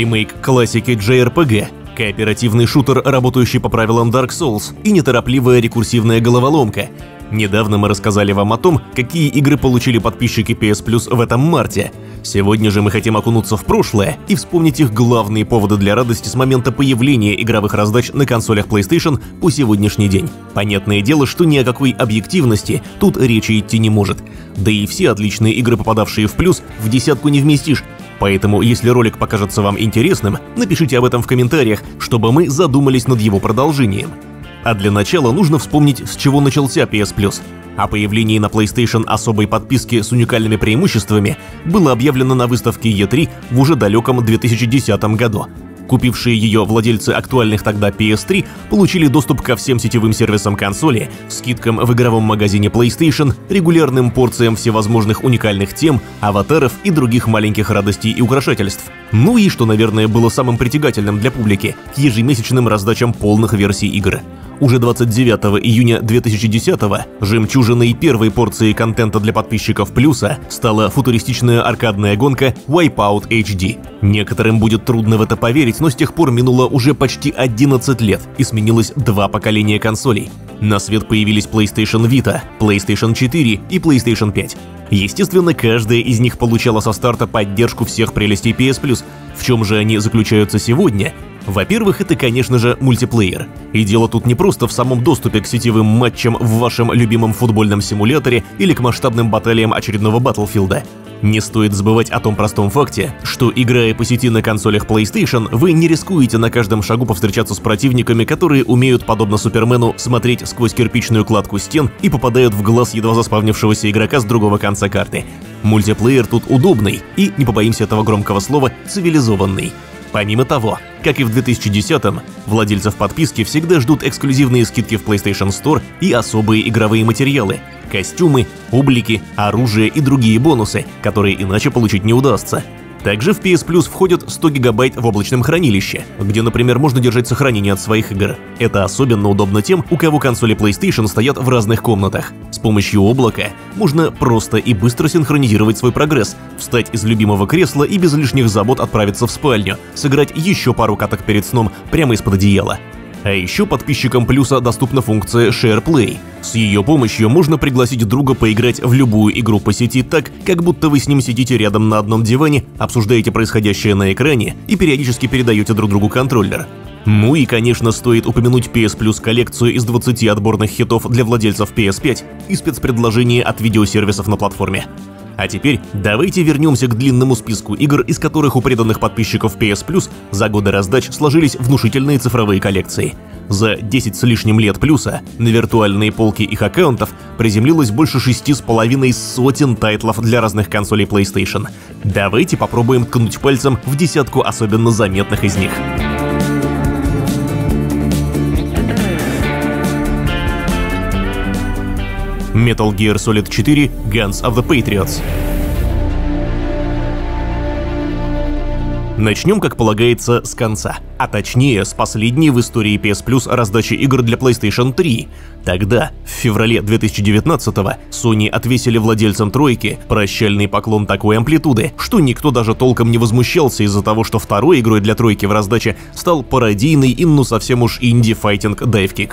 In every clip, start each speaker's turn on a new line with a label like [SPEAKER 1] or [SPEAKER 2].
[SPEAKER 1] ремейк классики JRPG, кооперативный шутер, работающий по правилам Dark Souls, и неторопливая рекурсивная головоломка. Недавно мы рассказали вам о том, какие игры получили подписчики PS Plus в этом марте. Сегодня же мы хотим окунуться в прошлое и вспомнить их главные поводы для радости с момента появления игровых раздач на консолях PlayStation по сегодняшний день. Понятное дело, что ни о какой объективности тут речи идти не может. Да и все отличные игры, попадавшие в плюс, в десятку не вместишь, Поэтому, если ролик покажется вам интересным, напишите об этом в комментариях, чтобы мы задумались над его продолжением. А для начала нужно вспомнить, с чего начался PS Plus. О появлении на PlayStation особой подписки с уникальными преимуществами было объявлено на выставке E3 в уже далеком 2010 году. Купившие ее владельцы актуальных тогда PS3 получили доступ ко всем сетевым сервисам консоли, скидкам в игровом магазине PlayStation, регулярным порциям всевозможных уникальных тем, аватаров и других маленьких радостей и украшательств. Ну и, что, наверное, было самым притягательным для публики, к ежемесячным раздачам полных версий игр. Уже 29 июня 2010-го жемчужиной первой порции контента для подписчиков Плюса стала футуристичная аркадная гонка Wipeout HD. Некоторым будет трудно в это поверить, но с тех пор минуло уже почти 11 лет и сменилось два поколения консолей. На свет появились PlayStation Vita, PlayStation 4 и PlayStation 5. Естественно, каждая из них получала со старта поддержку всех прелестей PS Plus. В чем же они заключаются сегодня? Во-первых, это, конечно же, мультиплеер. И дело тут не просто в самом доступе к сетевым матчам в вашем любимом футбольном симуляторе или к масштабным баталиям очередного Батлфилда. Не стоит забывать о том простом факте, что играя по сети на консолях PlayStation, вы не рискуете на каждом шагу повстречаться с противниками, которые умеют, подобно Супермену, смотреть сквозь кирпичную кладку стен и попадают в глаз едва заспавнившегося игрока с другого конца карты. Мультиплеер тут удобный и, не побоимся этого громкого слова, цивилизованный. Помимо того, как и в 2010-м, владельцев подписки всегда ждут эксклюзивные скидки в PlayStation Store и особые игровые материалы, костюмы, облики, оружие и другие бонусы, которые иначе получить не удастся. Также в PS Plus входят 100 гигабайт в облачном хранилище, где, например, можно держать сохранение от своих игр. Это особенно удобно тем, у кого консоли PlayStation стоят в разных комнатах. С помощью облака можно просто и быстро синхронизировать свой прогресс, встать из любимого кресла и без лишних забот отправиться в спальню, сыграть еще пару каток перед сном прямо из-под одеяла. А еще подписчикам Плюса доступна функция SharePlay. С ее помощью можно пригласить друга поиграть в любую игру по сети так, как будто вы с ним сидите рядом на одном диване, обсуждаете происходящее на экране и периодически передаете друг другу контроллер. Ну и, конечно, стоит упомянуть PS Plus коллекцию из 20 отборных хитов для владельцев PS5 и спецпредложение от видеосервисов на платформе. А теперь давайте вернемся к длинному списку игр, из которых у преданных подписчиков PS Plus за годы раздач сложились внушительные цифровые коллекции. За 10 с лишним лет плюса на виртуальные полки их аккаунтов приземлилось больше шести с половиной сотен тайтлов для разных консолей PlayStation. Давайте попробуем ткнуть пальцем в десятку особенно заметных из них. Metal Gear Solid 4 Guns of the Patriots. Начнем, как полагается, с конца, а точнее с последней в истории PS Plus раздачи игр для PlayStation 3. Тогда, в феврале 2019-го, Sony отвесили владельцам тройки прощальный поклон такой амплитуды, что никто даже толком не возмущался из-за того, что второй игрой для тройки в раздаче стал пародийный и ну совсем уж инди-файтинг Dive.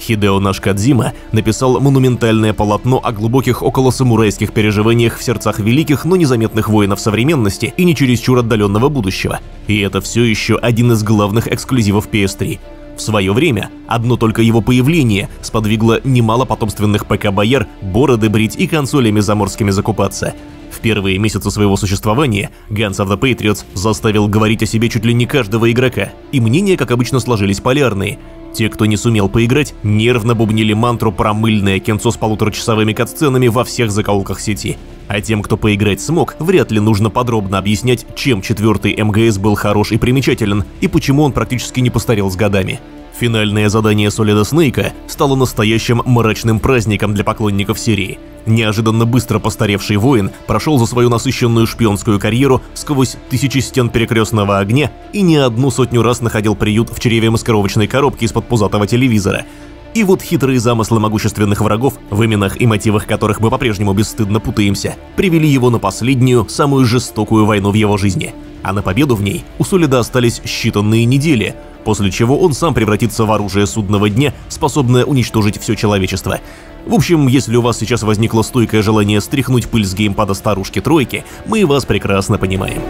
[SPEAKER 1] Хидео Нашкадзима написал монументальное полотно о глубоких околосамурайских переживаниях в сердцах великих, но незаметных воинов современности и не чересчур отдаленного будущего. И это все еще один из главных эксклюзивов PS3. В свое время одно только его появление сподвигло немало потомственных ПК-бояр бороды брить и консолями заморскими закупаться. В первые месяцы своего существования Guns of the Patriots заставил говорить о себе чуть ли не каждого игрока, и мнения, как обычно, сложились полярные. Те, кто не сумел поиграть, нервно бубнили мантру про мыльное кинцо с полуторачасовыми катсценами во всех закоулках сети. А тем, кто поиграть смог, вряд ли нужно подробно объяснять, чем четвертый МГС был хорош и примечателен, и почему он практически не постарел с годами. Финальное задание Солида Снейка стало настоящим мрачным праздником для поклонников серии. Неожиданно быстро постаревший воин прошел за свою насыщенную шпионскую карьеру сквозь тысячи стен перекрестного огня и не одну сотню раз находил приют в чреве маскировочной коробки из-под пузатого телевизора. И вот хитрые замыслы могущественных врагов, в именах и мотивах которых мы по-прежнему бесстыдно путаемся, привели его на последнюю, самую жестокую войну в его жизни – а на победу в ней у Солида остались считанные недели, после чего он сам превратится в оружие судного дня, способное уничтожить все человечество. В общем, если у вас сейчас возникло стойкое желание стряхнуть пыль с геймпада старушки-тройки, мы вас прекрасно понимаем.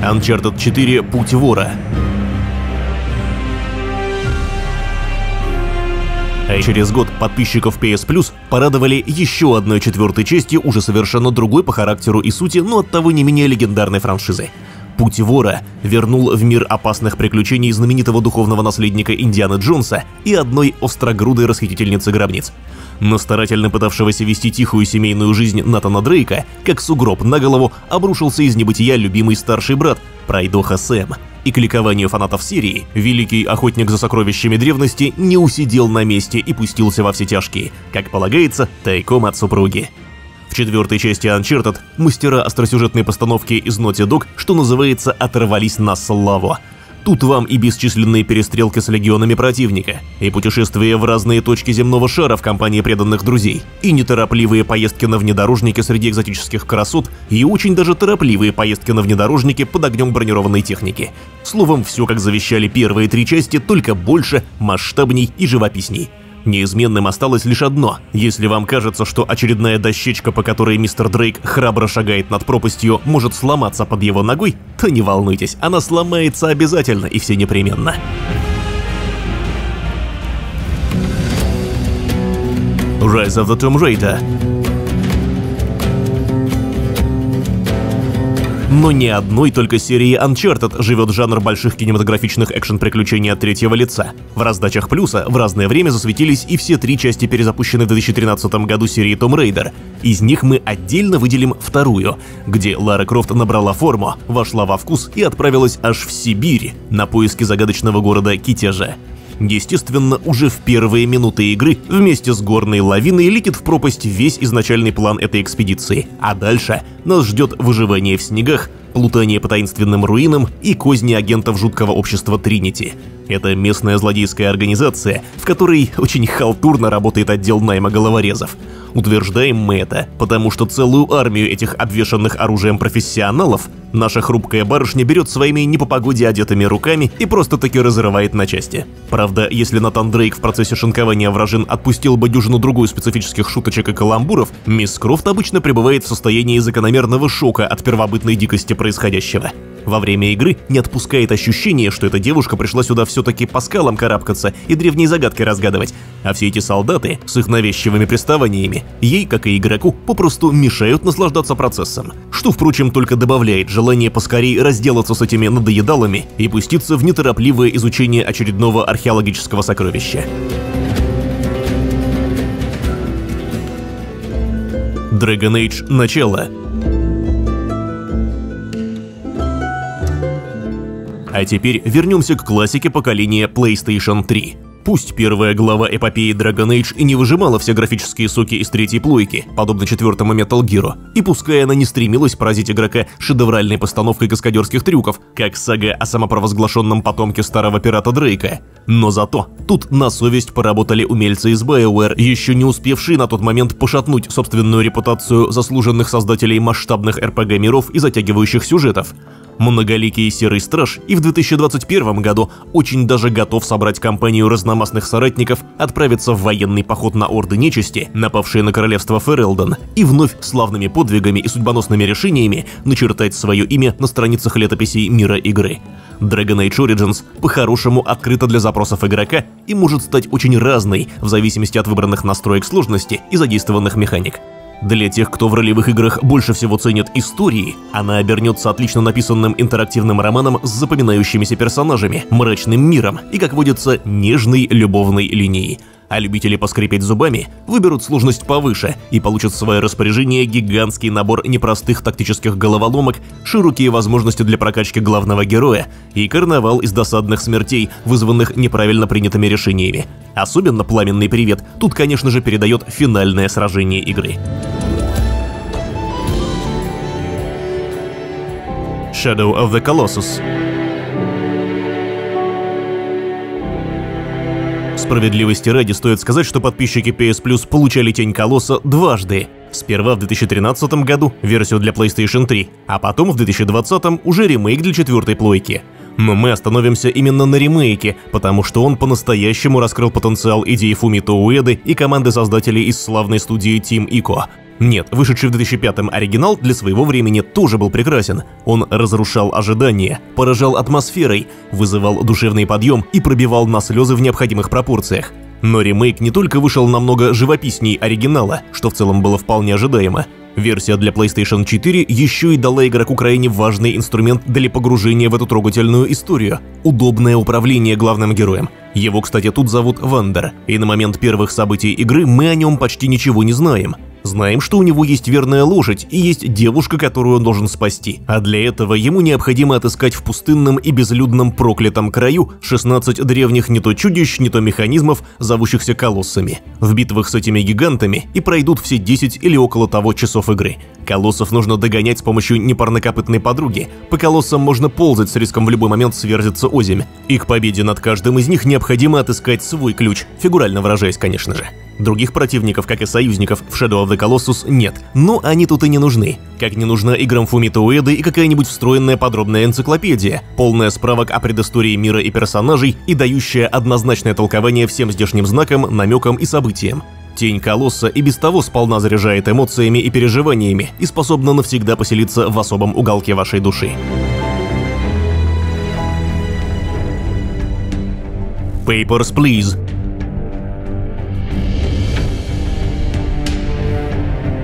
[SPEAKER 1] Uncharted 4 «Путь вора». А через год подписчиков PS Plus порадовали еще одной четвертой частью уже совершенно другой по характеру и сути, но оттого не менее легендарной франшизы. Путь вора вернул в мир опасных приключений знаменитого духовного наследника Индианы Джонса и одной острогрудой расхитительницы гробниц. Но старательно пытавшегося вести тихую семейную жизнь Натана Дрейка, как сугроб на голову, обрушился из небытия любимый старший брат, пройдоха Сэм – и к ликованию фанатов серии, великий охотник за сокровищами древности не усидел на месте и пустился во все тяжкие, как полагается, тайком от супруги. В четвертой части Uncharted мастера остросюжетной постановки из Naughty Dog, что называется, оторвались на славу – Тут вам и бесчисленные перестрелки с легионами противника, и путешествия в разные точки земного шара в компании преданных друзей, и неторопливые поездки на внедорожнике среди экзотических красот, и очень даже торопливые поездки на внедорожнике под огнем бронированной техники. Словом, все как завещали первые три части, только больше, масштабней и живописней. Неизменным осталось лишь одно. Если вам кажется, что очередная дощечка, по которой мистер Дрейк храбро шагает над пропастью, может сломаться под его ногой, то не волнуйтесь, она сломается обязательно и все непременно. Rise of the Tomb Raider Но ни одной только серии Uncharted живет жанр больших кинематографичных экшен-приключений от третьего лица. В раздачах плюса в разное время засветились и все три части перезапущенной в 2013 году серии Tomb Raider. Из них мы отдельно выделим вторую, где Лара Крофт набрала форму, вошла во вкус и отправилась аж в Сибирь на поиски загадочного города Китежа. Естественно, уже в первые минуты игры вместе с горной лавиной летит в пропасть весь изначальный план этой экспедиции, а дальше нас ждет выживание в снегах, плутание по таинственным руинам и козни агентов жуткого общества Тринити. Это местная злодейская организация, в которой очень халтурно работает отдел найма головорезов. Утверждаем мы это, потому что целую армию этих обвешанных оружием профессионалов наша хрупкая барышня берет своими не по погоде одетыми руками и просто-таки разрывает на части. Правда, если Натан Дрейк в процессе шинкования вражин отпустил бы дюжину-другую специфических шуточек и каламбуров, мисс Крофт обычно пребывает в состоянии закономерного шока от первобытной дикости происходящего. Во время игры не отпускает ощущение, что эта девушка пришла сюда все-таки по скалам карабкаться и древние загадки разгадывать, а все эти солдаты с их навязчивыми приставаниями ей, как и игроку, попросту мешают наслаждаться процессом, что, впрочем, только добавляет желание поскорее разделаться с этими надоедалами и пуститься в неторопливое изучение очередного археологического сокровища. Dragon Age Начало А теперь вернемся к классике поколения PlayStation 3. Пусть первая глава эпопеи Dragon Age и не выжимала все графические соки из третьей плойки, подобно четвертому Metal Gear, и пускай она не стремилась поразить игрока шедевральной постановкой каскадерских трюков, как сага о самопровозглашенном потомке старого пирата Дрейка, но зато тут на совесть поработали умельцы из BioWare, еще не успевшие на тот момент пошатнуть собственную репутацию заслуженных создателей масштабных RPG-миров и затягивающих сюжетов многоликий Серый Страж и в 2021 году очень даже готов собрать компанию разномастных соратников, отправиться в военный поход на орды нечисти, напавшие на королевство Ферелдон, и вновь славными подвигами и судьбоносными решениями начертать свое имя на страницах летописей мира игры. Dragon Age Origins по-хорошему открыта для запросов игрока и может стать очень разной в зависимости от выбранных настроек сложности и задействованных механик. Для тех, кто в ролевых играх больше всего ценит истории, она обернется отлично написанным интерактивным романом с запоминающимися персонажами, мрачным миром и, как водится, нежной любовной линией. А любители поскрипеть зубами выберут сложность повыше и получат в свое распоряжение гигантский набор непростых тактических головоломок, широкие возможности для прокачки главного героя и карнавал из досадных смертей, вызванных неправильно принятыми решениями. Особенно пламенный привет тут, конечно же, передает финальное сражение игры. Shadow of the Colossus Справедливости ради стоит сказать, что подписчики PS Plus получали Тень Колосса дважды. Сперва в 2013 году версию для PlayStation 3, а потом в 2020 уже ремейк для четвертой плойки. Но мы остановимся именно на ремейке, потому что он по-настоящему раскрыл потенциал идей Фумито Уэды и команды создателей из славной студии Team Ico. Нет, вышедший в 2005-м оригинал для своего времени тоже был прекрасен. Он разрушал ожидания, поражал атмосферой, вызывал душевный подъем и пробивал на слезы в необходимых пропорциях. Но ремейк не только вышел намного живописней оригинала, что в целом было вполне ожидаемо. Версия для PlayStation 4 еще и дала игроку крайне важный инструмент для погружения в эту трогательную историю – удобное управление главным героем. Его, кстати, тут зовут Вандер, и на момент первых событий игры мы о нем почти ничего не знаем – Знаем, что у него есть верная лошадь и есть девушка, которую он должен спасти, а для этого ему необходимо отыскать в пустынном и безлюдном проклятом краю 16 древних не то чудищ, не то механизмов, зовущихся колоссами. В битвах с этими гигантами и пройдут все 10 или около того часов игры. Колоссов нужно догонять с помощью непарнокопытной подруги. По колоссам можно ползать с риском в любой момент сверзиться озимь. И к победе над каждым из них необходимо отыскать свой ключ, фигурально выражаясь, конечно же. Других противников, как и союзников, в Shadow of the Colossus нет, но они тут и не нужны. Как не нужна играм Фумито Уэды и какая-нибудь встроенная подробная энциклопедия, полная справок о предыстории мира и персонажей и дающая однозначное толкование всем здешним знакам, намекам и событиям. Тень Колосса и без того сполна заряжает эмоциями и переживаниями и способна навсегда поселиться в особом уголке вашей души. Papers, Please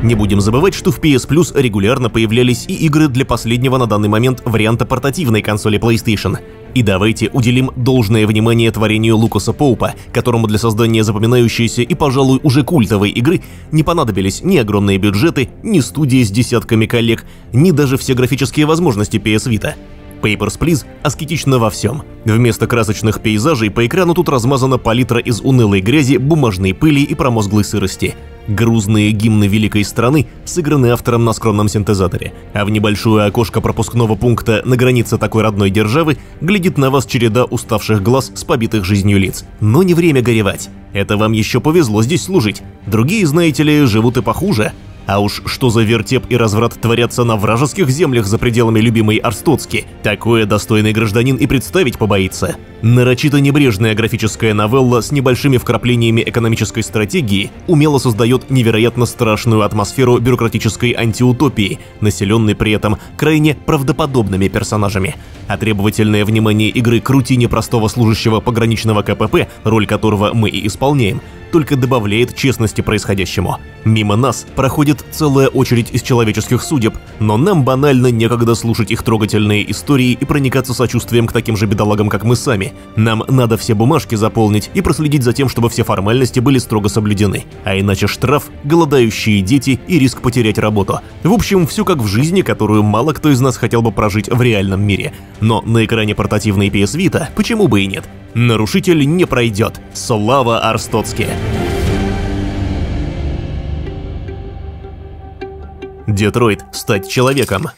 [SPEAKER 1] Не будем забывать, что в PS Plus регулярно появлялись и игры для последнего на данный момент варианта портативной консоли PlayStation. И давайте уделим должное внимание творению Лукаса Поупа, которому для создания запоминающейся и, пожалуй, уже культовой игры не понадобились ни огромные бюджеты, ни студии с десятками коллег, ни даже все графические возможности PS Vita. Papers, Please аскетично во всем. Вместо красочных пейзажей по экрану тут размазана палитра из унылой грязи, бумажной пыли и промозглой сырости – Грузные гимны великой страны сыграны автором на скромном синтезаторе, а в небольшое окошко пропускного пункта на границе такой родной державы глядит на вас череда уставших глаз с побитых жизнью лиц. Но не время горевать. Это вам еще повезло здесь служить. Другие, знаете ли, живут и похуже. А уж что за вертеп и разврат творятся на вражеских землях за пределами любимой Арстоцки, такое достойный гражданин и представить побоится. Нарочито небрежная графическая новелла с небольшими вкраплениями экономической стратегии умело создает невероятно страшную атмосферу бюрократической антиутопии, населенной при этом крайне правдоподобными персонажами. А требовательное внимание игры к рутине простого служащего пограничного КПП, роль которого мы и исполняем, только добавляет честности происходящему. Мимо нас проходит целая очередь из человеческих судеб, но нам банально некогда слушать их трогательные истории и проникаться сочувствием к таким же бедолагам, как мы сами. Нам надо все бумажки заполнить и проследить за тем, чтобы все формальности были строго соблюдены. А иначе штраф, голодающие дети и риск потерять работу. В общем, все как в жизни, которую мало кто из нас хотел бы прожить в реальном мире. Но на экране портативной PS Vita почему бы и нет? Нарушитель не пройдет. Слава Арстоцке! Детройт. Стать человеком.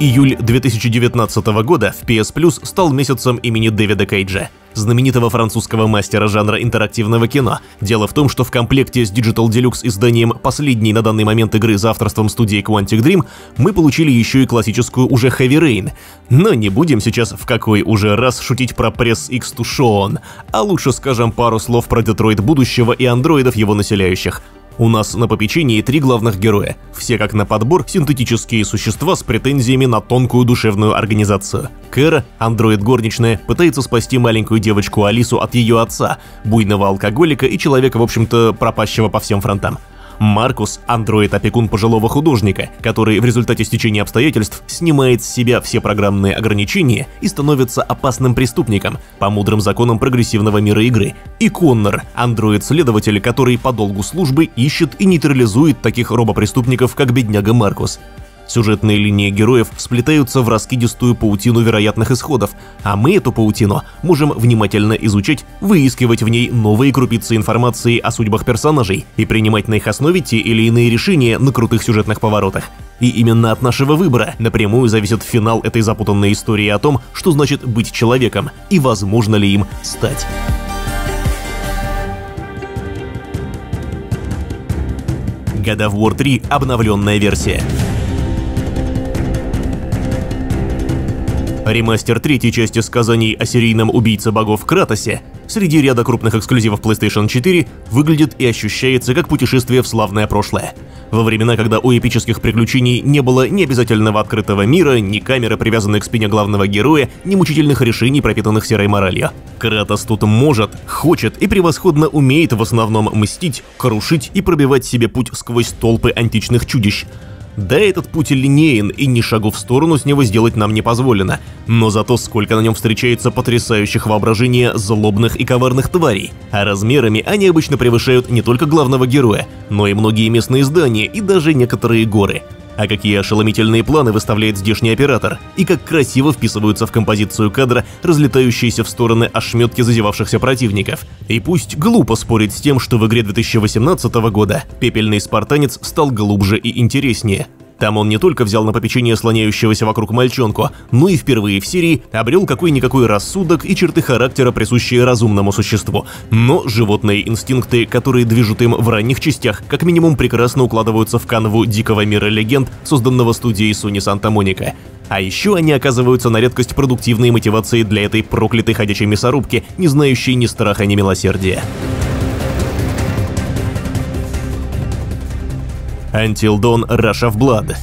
[SPEAKER 1] Июль 2019 года в PS Plus стал месяцем имени Дэвида Кейджа знаменитого французского мастера жанра интерактивного кино. Дело в том, что в комплекте с Digital Deluxe изданием последней на данный момент игры за авторством студии Quantic Dream мы получили еще и классическую уже Heavy Rain. Но не будем сейчас в какой уже раз шутить про пресс X Tucson, а лучше скажем пару слов про Детройт будущего и андроидов его населяющих. У нас на попечении три главных героя. Все как на подбор синтетические существа с претензиями на тонкую душевную организацию. Кэра, андроид-горничная, пытается спасти маленькую девочку Алису от ее отца, буйного алкоголика и человека, в общем-то, пропащего по всем фронтам. Маркус – андроид-опекун пожилого художника, который в результате стечения обстоятельств снимает с себя все программные ограничения и становится опасным преступником по мудрым законам прогрессивного мира игры. И Коннор – андроид-следователь, который по долгу службы ищет и нейтрализует таких робопреступников, как бедняга Маркус. Сюжетные линии героев сплетаются в раскидистую паутину вероятных исходов, а мы эту паутину можем внимательно изучать, выискивать в ней новые крупицы информации о судьбах персонажей и принимать на их основе те или иные решения на крутых сюжетных поворотах. И именно от нашего выбора напрямую зависит финал этой запутанной истории о том, что значит быть человеком и возможно ли им стать. God of War 3 обновленная версия. Ремастер третьей части сказаний о серийном убийце богов Кратосе среди ряда крупных эксклюзивов PlayStation 4 выглядит и ощущается как путешествие в славное прошлое. Во времена, когда у эпических приключений не было ни обязательного открытого мира, ни камеры, привязанной к спине главного героя, ни мучительных решений, пропитанных серой моралью. Кратос тут может, хочет и превосходно умеет в основном мстить, крушить и пробивать себе путь сквозь толпы античных чудищ. Да, этот путь линеен, и ни шагу в сторону с него сделать нам не позволено, но зато сколько на нем встречается потрясающих воображения злобных и коварных тварей, а размерами они обычно превышают не только главного героя, но и многие местные здания и даже некоторые горы. А какие ошеломительные планы выставляет здешний оператор, и как красиво вписываются в композицию кадра разлетающиеся в стороны ошметки зазевавшихся противников. И пусть глупо спорить с тем, что в игре 2018 года пепельный спартанец стал глубже и интереснее. Там он не только взял на попечение слоняющегося вокруг мальчонку, но и впервые в серии обрел какой-никакой рассудок и черты характера, присущие разумному существу. Но животные инстинкты, которые движут им в ранних частях, как минимум прекрасно укладываются в канву дикого мира легенд, созданного студией Santa Monica. А еще они оказываются на редкость продуктивной мотивацией для этой проклятой ходячей мясорубки, не знающей ни страха, ни милосердия. Until Dawn Rush of Blood.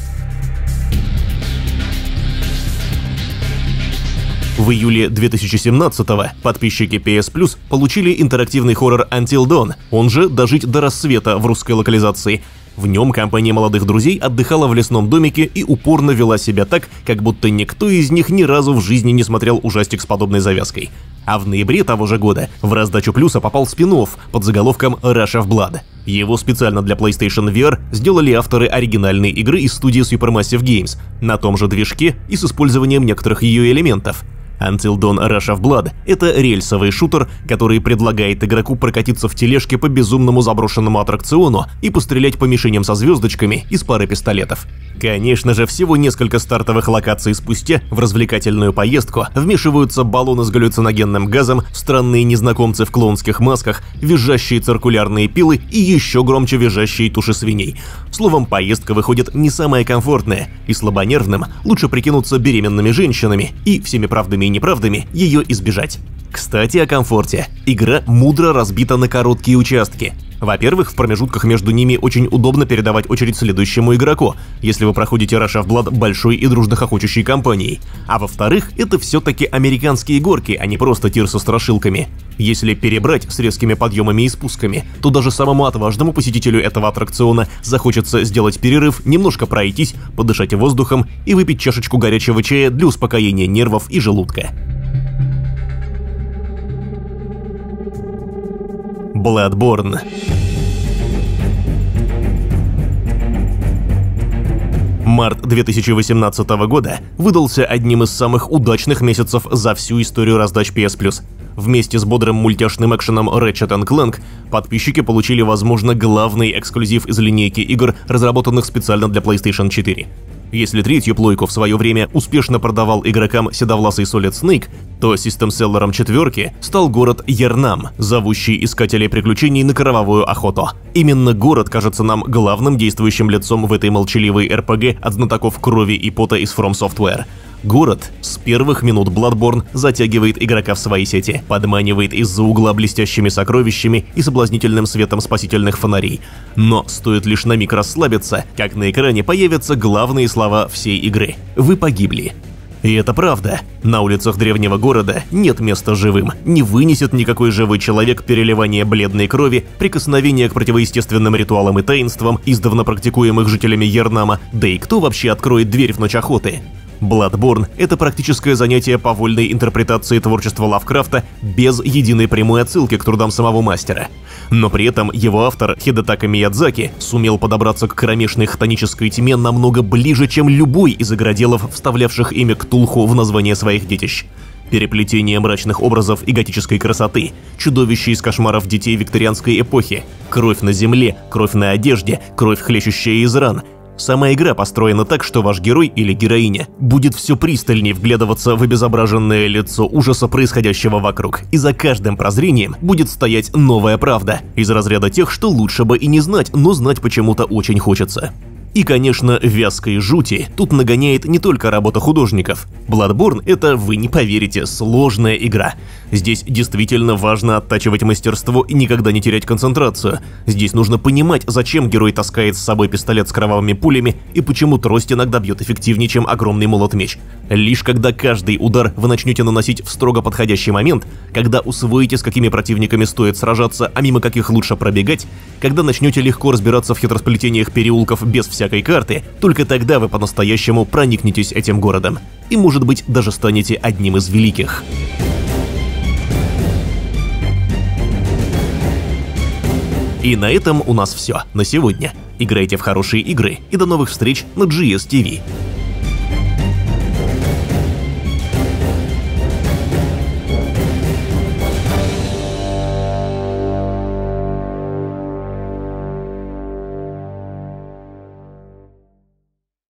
[SPEAKER 1] В июле 2017-го подписчики PS Plus получили интерактивный хоррор Until Dawn, он же «Дожить до рассвета» в русской локализации. В нем компания молодых друзей отдыхала в лесном домике и упорно вела себя так, как будто никто из них ни разу в жизни не смотрел ужастик с подобной завязкой. А в ноябре того же года в раздачу плюса попал спин под заголовком Rush of Blood. Его специально для PlayStation VR сделали авторы оригинальной игры из студии Supermassive Games на том же движке и с использованием некоторых ее элементов. Until Dawn Rush of Blood — это рельсовый шутер, который предлагает игроку прокатиться в тележке по безумному заброшенному аттракциону и пострелять по мишеням со звездочками из пары пистолетов. Конечно же, всего несколько стартовых локаций спустя в развлекательную поездку вмешиваются баллоны с галлюциногенным газом, странные незнакомцы в клоунских масках, визжащие циркулярные пилы и еще громче визжащие туши свиней. Словом, поездка выходит не самая комфортная, и слабонервным лучше прикинуться беременными женщинами и всеми правдами неправдами ее избежать. Кстати, о комфорте. Игра мудро разбита на короткие участки. Во-первых, в промежутках между ними очень удобно передавать очередь следующему игроку, если вы проходите Rush of Blood большой и дружно хохочущей компанией. А во-вторых, это все-таки американские горки, а не просто тир со страшилками. Если перебрать с резкими подъемами и спусками, то даже самому отважному посетителю этого аттракциона захочется сделать перерыв, немножко пройтись, подышать воздухом и выпить чашечку горячего чая для успокоения нервов и желудка. Bloodborne. Март 2018 года выдался одним из самых удачных месяцев за всю историю раздач PS Plus. Вместе с бодрым мультяшным экшеном Ratchet Clank подписчики получили, возможно, главный эксклюзив из линейки игр, разработанных специально для PlayStation 4. Если третью плойку в свое время успешно продавал игрокам седовласый Solid Snake, то систем-селлером четверки стал город Ернам, зовущий искателей приключений на кровавую охоту. Именно город кажется нам главным действующим лицом в этой молчаливой РПГ от знатоков крови и пота из From Software. Город с первых минут Bloodborne затягивает игрока в свои сети, подманивает из-за угла блестящими сокровищами и соблазнительным светом спасительных фонарей. Но стоит лишь на миг расслабиться, как на экране появятся главные слова всей игры. Вы погибли. И это правда. На улицах древнего города нет места живым. Не вынесет никакой живой человек переливания бледной крови, прикосновения к противоестественным ритуалам и таинствам, издавна практикуемых жителями Ернама, да и кто вообще откроет дверь в ночь охоты? Bloodborne — это практическое занятие по вольной интерпретации творчества Лавкрафта без единой прямой отсылки к трудам самого мастера. Но при этом его автор Хидетака Миядзаки сумел подобраться к кромешной хтонической тьме намного ближе, чем любой из игроделов, вставлявших имя Ктулху в название своих детищ. Переплетение мрачных образов и готической красоты, чудовище из кошмаров детей викторианской эпохи, кровь на земле, кровь на одежде, кровь, хлещущая из ран — Сама игра построена так, что ваш герой или героиня будет все пристальнее вглядываться в обезображенное лицо ужаса происходящего вокруг, и за каждым прозрением будет стоять новая правда, из разряда тех, что лучше бы и не знать, но знать почему-то очень хочется. И, конечно, вязкой жути тут нагоняет не только работа художников. Bloodborne — это, вы не поверите, сложная игра. Здесь действительно важно оттачивать мастерство и никогда не терять концентрацию. Здесь нужно понимать, зачем герой таскает с собой пистолет с кровавыми пулями и почему трость иногда бьет эффективнее, чем огромный молот-меч. Лишь когда каждый удар вы начнете наносить в строго подходящий момент, когда усвоите, с какими противниками стоит сражаться, а мимо каких лучше пробегать, когда начнете легко разбираться в хитросплетениях переулков без всякой карты, только тогда вы по-настоящему проникнетесь этим городом. И, может быть, даже станете одним из великих. И на этом у нас все на сегодня. Играйте в хорошие игры и до новых встреч на GSTV.